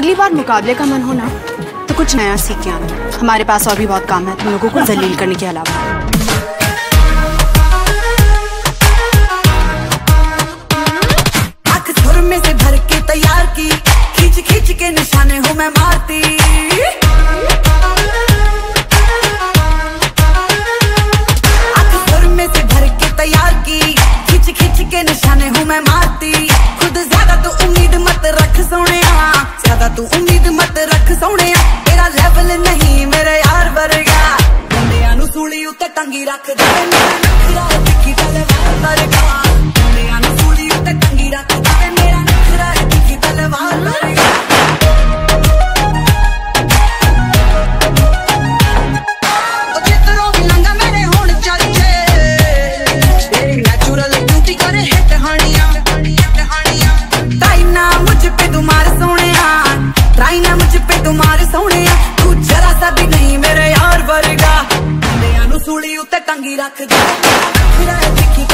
अगली बार मुकाबले का मन होना तो कुछ नया सीख के आना। हमारे पास और भी बहुत काम है, तुम लोगों को जलील करने के अलावा। से भर के तैयार की के निशाने हूँ मैं मारती। खुद ज़्यादा तू ਜ਼ਿਆਦਾ ਤੂੰ ਉਮੀਦ ਮਤ ਰੱਖ ਸੋਹਣਿਆ। ਤੇਰਾ ਲੈਵਲ ਨਹੀਂ ਮੇਰੇ ਯਾਰ ਵਰਗਾ। ਮੁੰਡਿਆਂ ਨੂੰ ਸੂਲੀ ਉੱਤੇ ਟੰਗੀ ਰੱਖਦੇ ਮੇਰੇ ਨਖਰਾ ਟਿੱਕੀ ਤਲਵਾਰ ਵਰਗਾ। ਟਰਾਈ ਨਾ ਮੁਝ ਪੇ ਤੂੰ ਮਾਰ ਸੋਹਣਿਆ, ਤੂੰ ਜਰਾ ਸਾ ਨਹੀਂ ਮੇਰੇ ਯਾਰ ਵਰਗਾ। ਕੰਡਿਆਂ ਨੂੰ ਸੂਲੀ ਉੱਤੇ ਟੰਗੀ ਰੱਖਦਾ ਫਿਰਾ ਦੇਖੀ